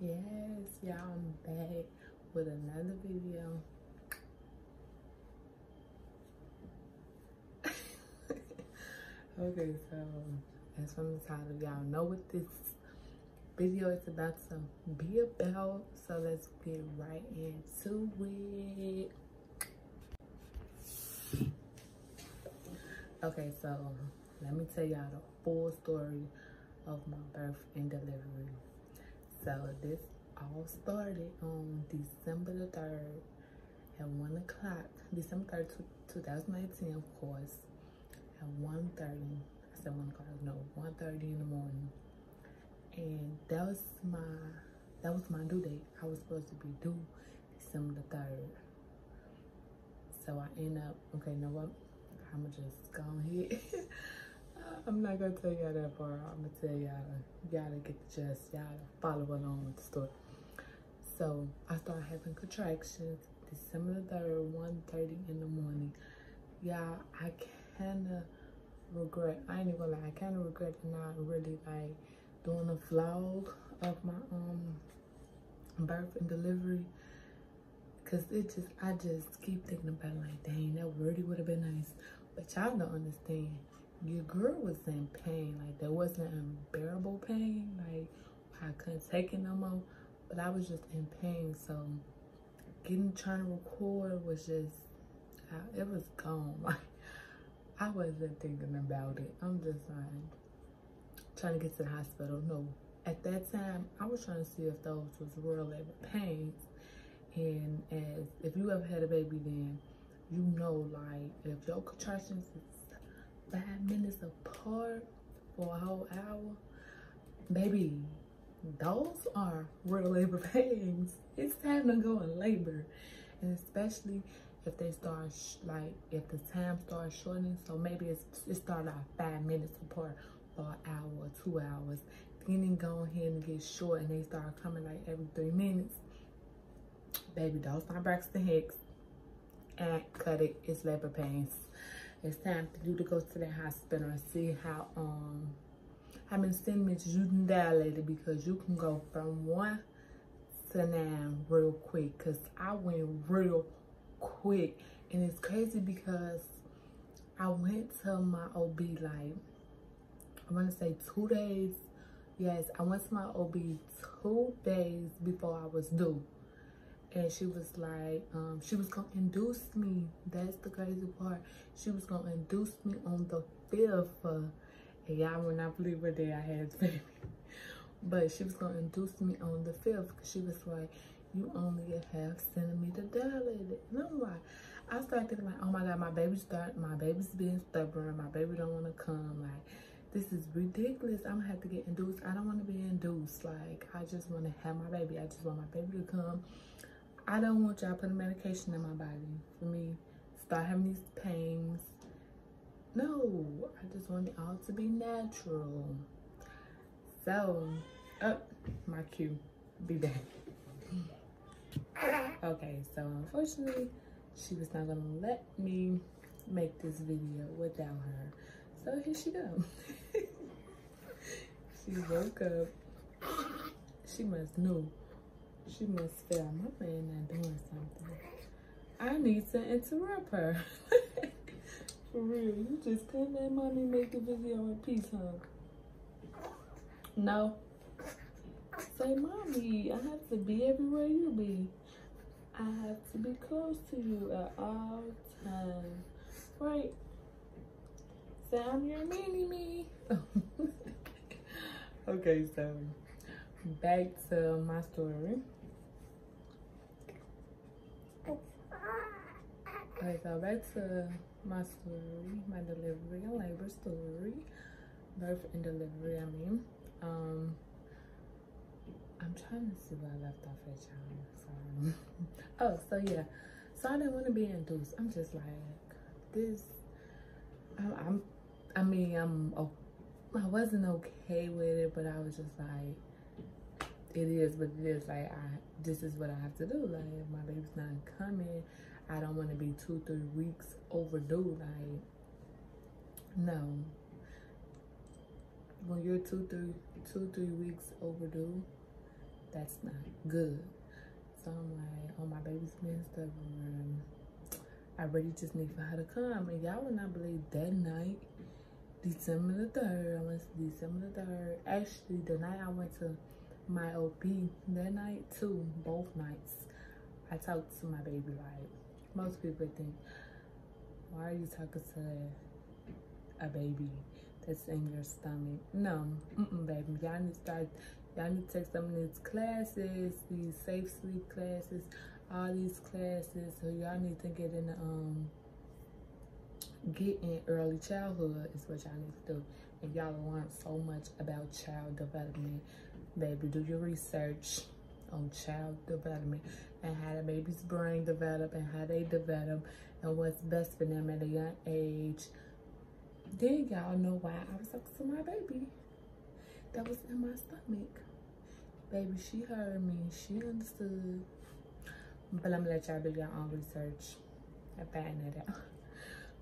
Yes, y'all, I'm back with another video. okay, so as from the title, y'all know what this video is about to be about. So let's get right into it. Okay, so let me tell y'all the full story of my birth and delivery. So this all started on December the 3rd at 1 o'clock. December 3rd, 2018, of course, at 1.30. I said 1 o'clock, no, 1.30 in the morning. And that was my, that was my due date. I was supposed to be due December the 3rd. So I end up, okay, you know what? I'm gonna just go ahead. I'm not gonna tell y'all that part. I'm gonna tell y'all, y'all to get the gist, y'all follow along with the story. So I started having contractions December 3rd, 1.30 in the morning. Y'all, I kinda regret, I ain't even gonna lie, I kinda regret not really like doing a vlog of my um birth and delivery. Cause it just, I just keep thinking about it like, dang, that really would have been nice. But y'all don't understand your girl was in pain. Like there wasn't unbearable pain. Like I couldn't take it no more. But I was just in pain. So getting trying to record was just it was gone. Like I wasn't thinking about it. I'm just like trying to get to the hospital. No. At that time, I was trying to see if those was real labor pains. And as if you ever had a baby then, you know like if your contractions is five minutes apart for a whole hour, baby, those are real labor pains. It's time to go in labor. And especially if they start, like, if the time starts shortening, so maybe it's, it started out five minutes apart for an hour or two hours. Then they go ahead and get short and they start coming like every three minutes. Baby, those not Braxton Hicks. And cut it, it's labor pains it's time for you to go to the hospital and see how um how many centimeters you can dilate because you can go from one to nine real quick. Because I went real quick. And it's crazy because I went to my OB like I want to say two days. Yes I went to my OB two days before I was due and she was like um, she was gonna induce me. That's the crazy part. She was gonna induce me on the fifth. Uh, and y'all will not believe what day i had baby. But she was gonna induce me on the fifth because she was like you only a half centimeter dilated. And i'm like i started thinking like oh my god my baby's start my baby's being stubborn. My baby don't want to come. Like this is ridiculous. I'm gonna have to get induced. I don't want to be induced. Like i just want to have my baby. I just want my baby to come I don't want y'all putting medication in my body for me start having these pains. No, I just want it all to be natural. So, oh, my cue, be back. Okay, so unfortunately, she was not gonna let me make this video without her. So here she go. she woke up. She must know she must feel my man not doing something. I need to interrupt her. For real, you just couldn't let mommy make the video in peace, huh? No. Say, mommy, I have to be everywhere you be. I have to be close to you at all times. Right? Say, I'm your mini-me. okay, so back to my story. Okay, so back to my story, my delivery labor story, birth and delivery. I mean, um, I'm trying to see where I left off at, y'all. oh, so yeah, so I didn't want to be induced. I'm just like this. I'm, I'm I mean, I'm. I wasn't okay with it, but I was just like, it is what it is. Like, I this is what I have to do. Like, if my baby's not coming I don't want to be two, three weeks overdue. Like, no. When you're two, three, two, three weeks overdue, That's not good. So I'm like, oh, my baby's being stubborn. I really just need for her to come. And y'all would not believe that night, December the 3rd, I went to December the 3rd. Actually, the night I went to my OB, that night too, both nights, I talked to my baby like, most people think, why are you talking to a baby that's in your stomach? No, mm-mm, baby. Y'all need to start, y'all need to take some of these classes, these safe sleep classes, all these classes. So y'all need to get in the, um, get in early childhood is what y'all need to do. And y'all learn so much about child development. Baby, do your research on child development and how the baby's brain develop and how they develop and what's best for them at a young age. Then y'all know why I was talking to my baby that was in my stomach. Baby, she heard me. She understood. But I'm gonna let y'all do your own research and find that out.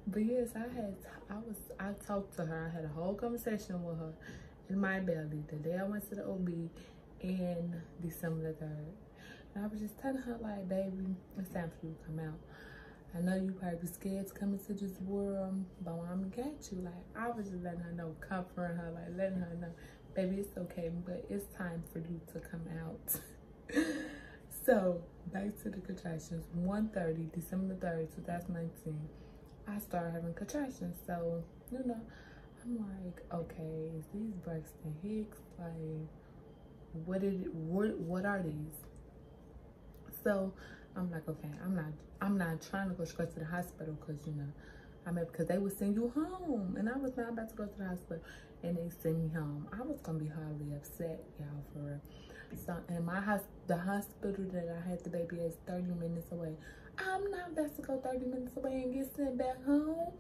But yes, I had, I was, I talked to her. I had a whole conversation with her in my belly the day I went to the OB in December the 3rd. And I was just telling her, like, baby, it's time for you to come out. I know you probably be scared to come into this world, but I'm gonna get you. Like, I was just letting her know, comforting her, like, letting her know, baby, it's okay, but it's time for you to come out. so, back to the contractions. 1.30, December 3rd, 2019, I started having contractions. So, you know, I'm like, okay, is these Braxton Hicks? Like, what did, what, what are these? So I'm like, okay, I'm not, I'm not trying to go straight to the hospital because you know, I mean, because they would send you home, and I was not about to go to the hospital, and they send me home. I was gonna be hardly upset, y'all, for real. So, and my house, the hospital that I had the baby is 30 minutes away. I'm not about to go 30 minutes away and get sent back home.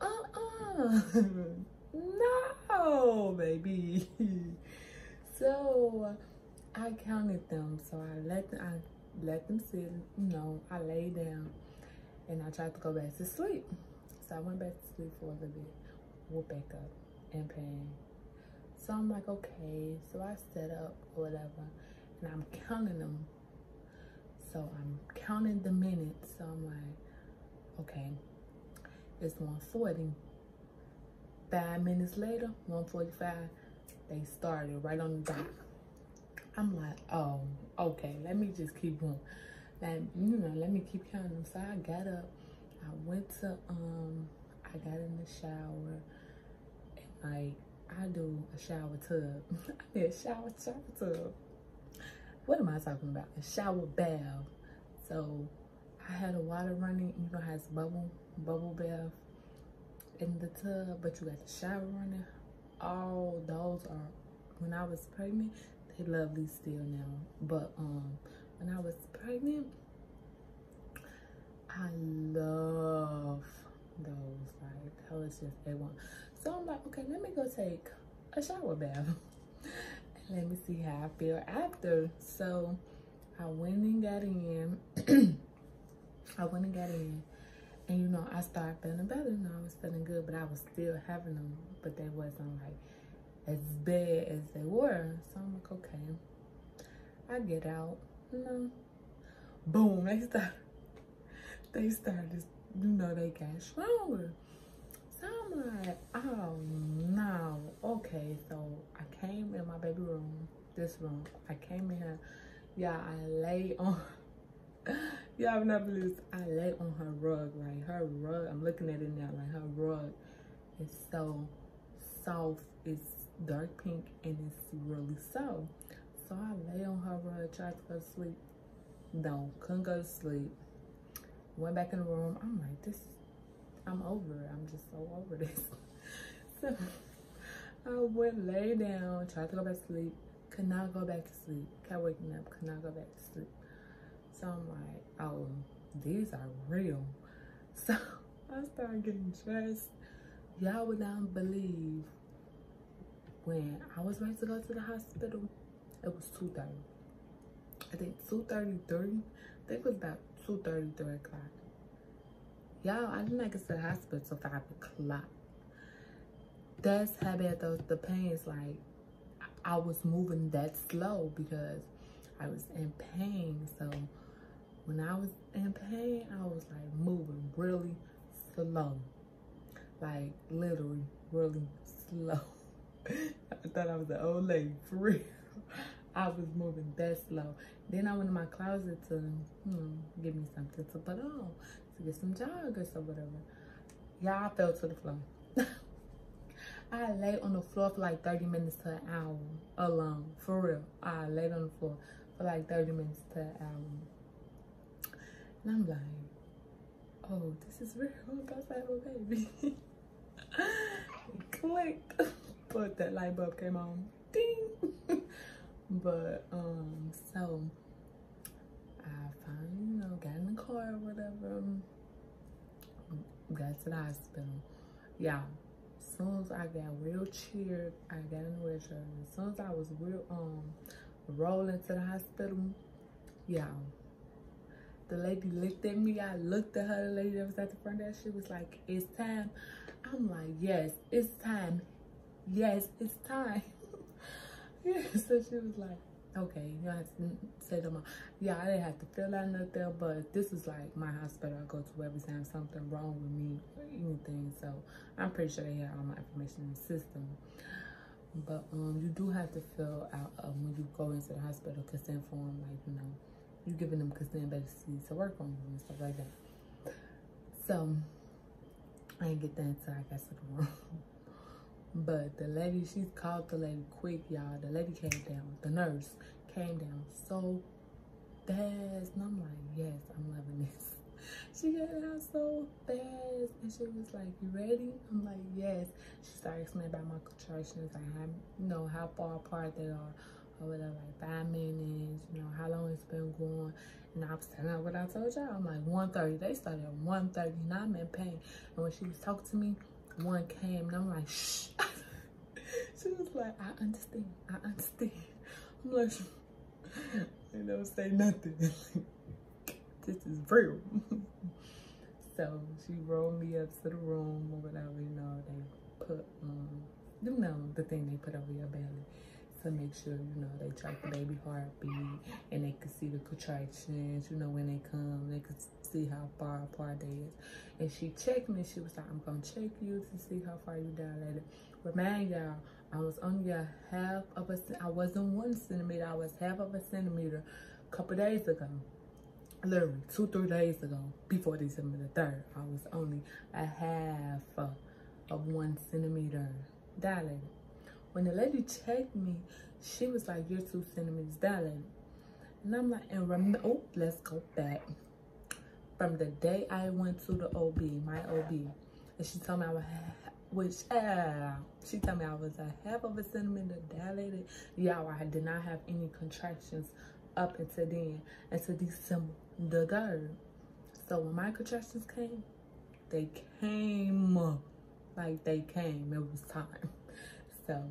Uh-uh. no, baby. so I counted them. So I let them, I let them sit, you know, I lay down and I tried to go back to sleep. So I went back to sleep for a little bit, woke back up in pain. So I'm like, okay. So I set up or whatever and I'm counting them. So I'm counting the minutes. So I'm like, okay, it's 140. Five minutes later, 145, they started right on the dot. I'm like, oh, okay, let me just keep going. Like, you know, let me keep counting. So I got up, I went to, um, I got in the shower, and like, I do a shower tub. I need a shower, shower tub. What am I talking about? A shower bath. So I had a water running, you know, has bubble, bubble bath in the tub, but you got the shower running. All those are, when I was pregnant, they lovely still now. But um, when I was pregnant, I love those. Like that was just a one. So I'm like, okay, let me go take a shower bath. let me see how I feel after. So I went and got in. I went and got in. And you know, I started feeling better. Know, I was feeling good, but I was still having them. But they wasn't like as bad as they were. So I'm like, okay. I get out, you know. Boom, they start they started, you know, they got stronger. So I'm like, oh no. Okay, so I came in my baby room, this room. I came in here, yeah, I lay on Y'all have not believe I lay on her rug, right? Her rug, I'm looking at it now, like her rug is so soft. It's dark pink and it's really soft. So I lay on her rug, tried to go to sleep. No, couldn't go to sleep. Went back in the room. I'm like, this, I'm over it. I'm just so over this. so I went lay down, tried to go back to sleep. Could not go back to sleep. Kept waking up, could not go back to sleep. So I'm like, oh, these are real. So I started getting dressed. Y'all would not believe when I was ready to go to the hospital, it was 2.30. I think 2.33, I think it was about 2.33 o'clock. Y'all, I didn't make it to the hospital till 5 o'clock. That's how bad those, the pain is like. I was moving that slow because I was in pain. So when I was in pain, I was like moving really slow. Like literally really slow. I thought I was an old lady, for real. I was moving that slow. Then I went in my closet to hmm, give me something to put on, to get some joggers or whatever. Y'all fell to the floor. I lay on the floor for like 30 minutes to an hour alone. For real. I laid on the floor for like 30 minutes to an hour. And I'm like, oh, this is real. That's like a baby. Click. But that light bulb came on. Ding. but um, so I finally, you know, got in the car or whatever. Got to the hospital. Yeah As soon as I got wheelchair, I got in the wheelchair. As soon as I was real um rolling to the hospital, yeah. The lady looked at me. I looked at her. The lady that was at the front desk. She was like, "It's time." I'm like, "Yes, it's time. Yes, it's time." yeah. So she was like, okay, you don't have to say them all. Yeah, I didn't have to fill out nothing, but this is like my hospital I go to every time something wrong with me or anything. So I'm pretty sure they have all my information in the system. But um, you do have to fill out uh, when you go into the hospital consent form, like you know, you giving them consent basically to work on and stuff like that. So I didn't get that until I got to the room. But the lady, she called the lady quick, y'all. The lady came down. The nurse came down so fast. And I'm like, yes, I'm loving this. She got out so fast. And she was like, you ready? I'm like, yes. She started explaining about my contractions, how, you know, how far apart they are. Whatever, like five minutes, you know, how long it's been going. And I was telling her what I told y'all. I'm like, 1.30. They started at 1.30 and I'm in pain. And when she was talking to me, one came and I'm like, shh. she was like, I understand. I understand. I'm like, they don't say nothing. this is real. so she rolled me up to the room or whatever, you know, they put, um, you know, the thing they put over your belly to make sure, you know, they track the baby heartbeat and they can see the contractions, you know, when they come, they can see how far apart they is. And she checked me, she was like, I'm gonna check you to see how far you dilated. Remind y'all, I was only a half of a, I wasn't one centimeter, I was half of a centimeter a couple days ago. Literally two, three days ago, before December the 3rd, I was only a half of one centimeter dilated. When the lady checked me, she was like, you're two centimeters dilated. And I'm like, and remember, oh, let's go back. From the day I went to the OB, my OB, and she told me I was, which, uh, she told me I was a half of a centimeter dilated. Yeah, I did not have any contractions up until then, until December the 3rd. So when my contractions came, they came, like they came, it was time. So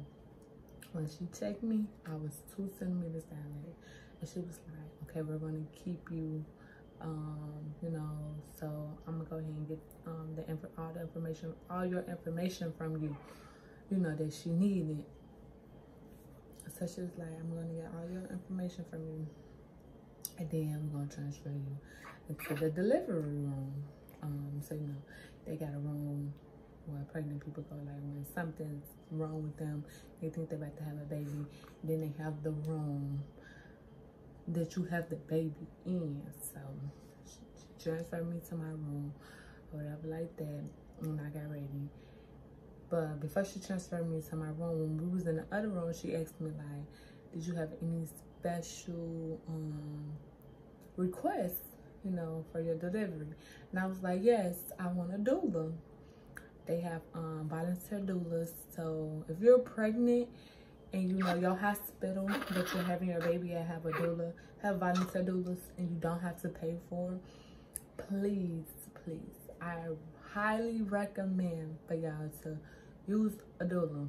when she checked me, I was two centimeters dilated. And she was like, okay, we're going to keep you, um, you know, so I'm to go ahead and get um, the all the information, all your information from you, you know, that she needed. So she was like, I'm going to get all your information from you. And then I'm to transfer you into the delivery room. Um, so, you know, they got a room where pregnant people go, like when something's wrong with them, they think they're about to have a baby, then they have the room that you have the baby in. So she transferred me to my room or whatever like that when I got ready. But before she transferred me to my room, when we was in the other room, she asked me like, did you have any special um, requests, you know, for your delivery? And I was like, yes, I want a doula. They have um, volunteer doulas. So if you're pregnant and you know your hospital that you're having your baby at have a doula, have volunteer doulas and you don't have to pay for, please, please, I highly recommend for y'all to use a doula.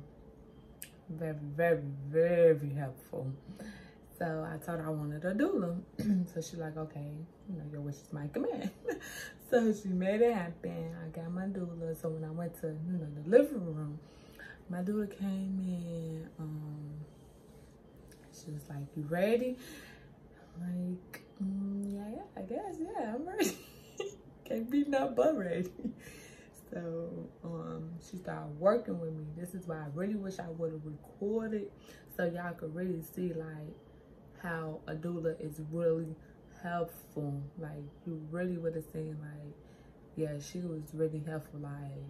Very, very, very helpful. So I told her I wanted a doula. so she's like, okay, you know, your wish is my command. so she made it happen. I got my doula. So when I went to, you know, the living room, my doula came in. Um, she was like, you ready? like, mm, yeah, yeah, I guess, yeah, I'm ready. Can't be not but ready. So um, she started working with me. This is why I really wish I would have recorded so y'all could really see like how a doula is really helpful. Like you really would have seen like, yeah, she was really helpful. Like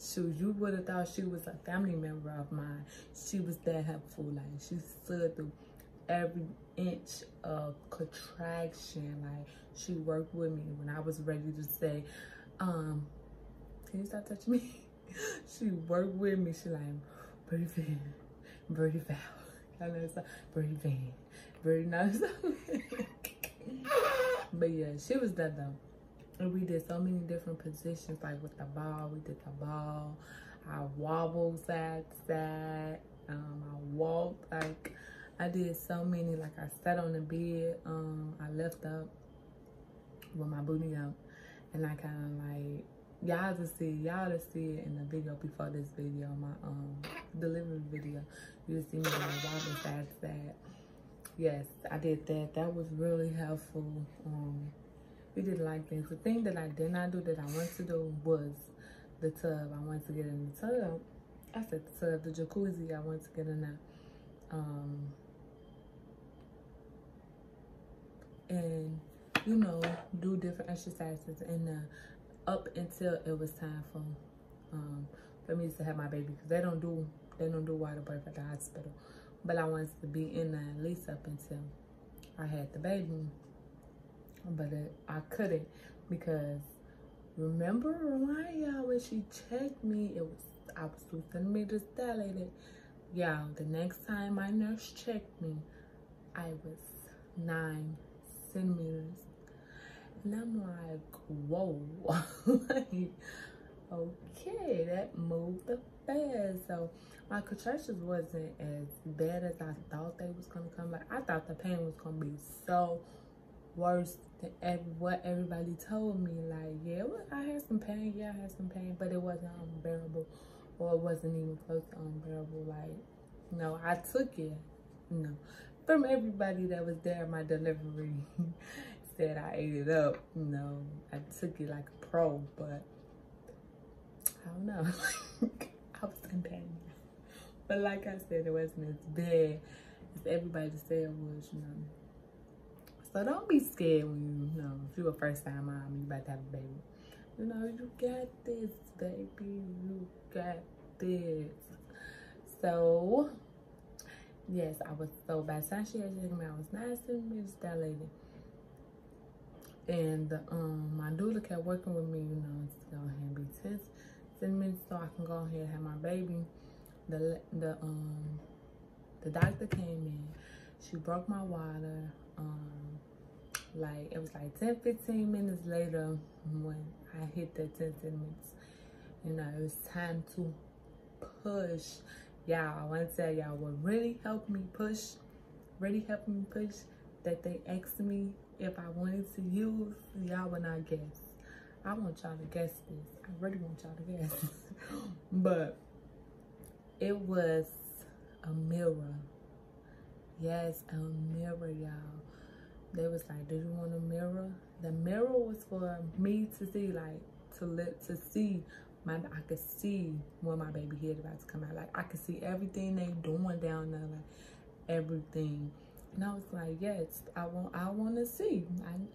she you would have thought she was a family member of mine. She was that helpful. Like she stood through every inch of contraction. Like she worked with me when I was ready to say, um, can you stop touching me? she worked with me. She like, Birdie Van, Birdie Val. I know it's like, Birdie Van, Birdie nice. But yeah, she was that though. And we did so many different positions, like with the ball, we did the ball. I wobbled to side. Um, I walked, like, I did so many, like I sat on the bed, um, I left up with my booty up, and I kind of like y'all to see y'all to see it in the video before this video my um delivery video you see me like wobbling side yes i did that. That was really helpful. Um we did like things. The thing that i did not do that i wanted to do was the tub. I wanted to get in the tub. I said the tub the jacuzzi i wanted to get in there um and you know do different exercises in the up until it was time for um, for me to have my baby because they don't do they don't do water birth at the hospital. But I wanted to be in there at least up until I had the baby. But it, I couldn't because remember remind y'all when she checked me, it was I was two centimeters dilated. Y'all, the next time my nurse checked me, I was nine centimeters and I'm like, whoa. like, okay, that moved the fast. So my contractions wasn't as bad as I thought they was gonna come. Like I thought the pain was gonna be so worse than what everybody told me. Like, yeah, well, I had some pain. Yeah, I had some pain, but it wasn't unbearable, or it wasn't even close to unbearable. Like, no, I took it. Know, from everybody that was there, my delivery. said I ate it up. no I took it like a pro, but I don't know. I was in. But like I said, it wasn't as bad as everybody said it was, you know. So don't be scared when you, you know, if you're a first time mom you about to have a baby. You know, you got this, baby. You got this. So, yes, I was so bad. So she had taken me, I was nice and minutes lady and um, my doula kept working with me, you know, to go ahead and be 10, 10 minutes so I can go ahead and have my baby. The the um the doctor came in, she broke my water. Um, like it was like 10, 15 minutes later when I hit the 10, 10 minutes. You know, it was time to push. Y'all, I want to tell y'all what really helped me push, really helped me push that they asked me if I wanted to use, y'all would not guess. I want y'all to guess this. I really want y'all to guess. but it was a mirror. Yes, a mirror, y'all. They was like, do you want a mirror? The mirror was for me to see, like, to let to see my I could see when my baby head about to come out. Like I could see everything they doing down there, like everything. And I was like, yes, I want I want to see.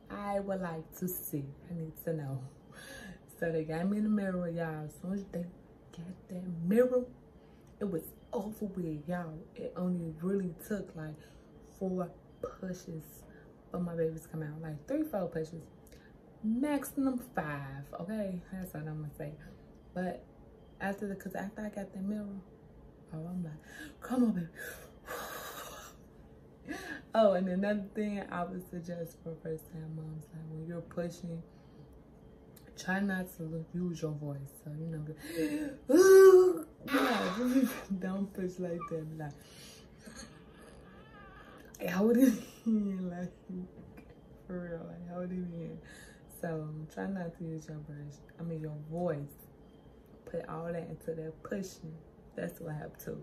I, I would like to see. I need to know. So they got me in the mirror, y'all. As soon as they got that mirror, it was over with, y'all. It only really took like four pushes for my babies to come out. Like three, four pushes. Maximum five, okay? That's what I'm gonna say. But after the, cause after I got the mirror, oh, I'm like, come on, baby oh, and another thing I would suggest for first time moms, like when you're pushing, try not to use your voice. So, you know, yeah, don't push like that. Like, how would it be? Like, for real, like, how would it be? So, try not to use your voice. I mean, your voice. Put all that into that pushing. That's what I have to.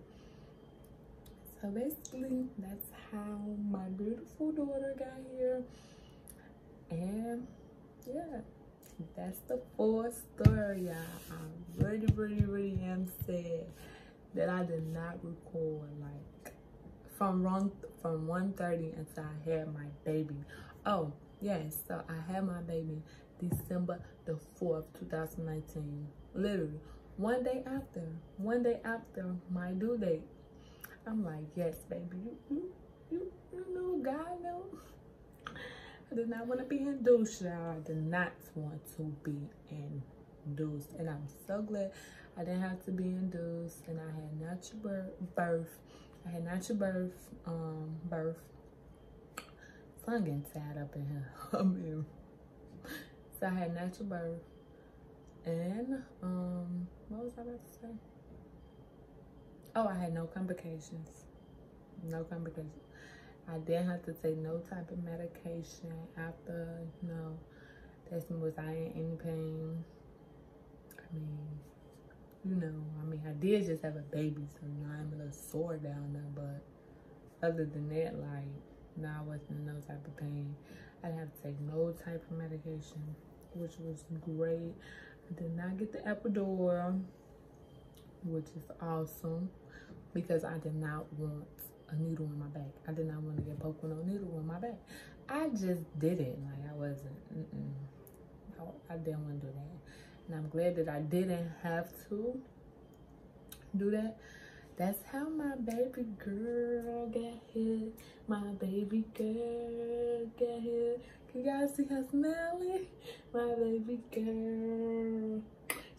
So basically, that's how my beautiful daughter got here. And yeah, that's the full story, y'all. I really, really, really am sad that I did not record like from wrong from 1.30 until I had my baby. Oh, yes, so I had my baby December the 4th, 2019. Literally, one day after, one day after my due date. I'm like, yes, baby, you, you, you, you know, God knows. I did not want to be induced, y'all. I did not want to be induced. And I'm so glad I didn't have to be induced. And I had natural birth. I had natural birth, um, birth. I'm getting tied up in here. I mean, so I had natural birth. And, um, what was I about to say? Oh, I had no complications. No complications. I didn't have to take no type of medication after, no. That's was I in any pain. I mean, you know, I mean, I did just have a baby, so you know, I'm a little sore down there, but other than that, like, no, I wasn't in no type of pain. I didn't have to take no type of medication, which was great. I did not get the epidural, which is awesome, because I did not want a needle in my back. I did not want to get poked with no needle in my back. I just did it. Like I wasn't. Mm -mm. I, I didn't want to do that, and I'm glad that I didn't have to do that. That's how my baby girl got here. My baby girl got here. Can y'all see her smiling? My baby girl.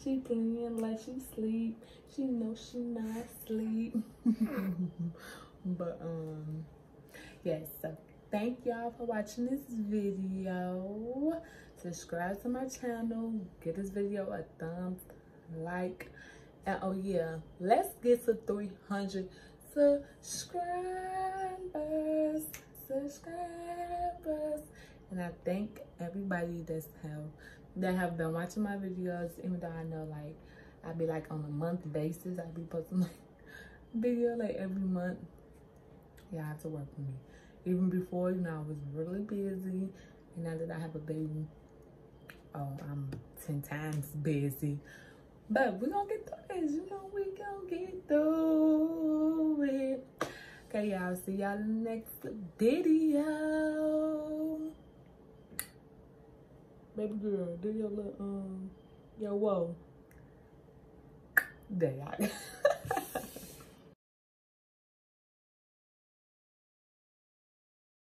She playing like she sleep. She know she not sleep. but um yes so thank y'all for watching this video. Subscribe to my channel. Give this video a thumbs like. And oh yeah let's get to 300 subscribers subscribers. And i thank everybody that's have that have been watching my videos even though i know like i be like on a month basis i be posting like video like every month y'all have to work with me. Even before, you know, I was really busy. And now that I have a baby, oh, I'm 10 times busy. But we're going to get through this. You know, we going to get through it. Okay, y'all. See y'all next video. Baby girl, do your little, um, yo, whoa. There y'all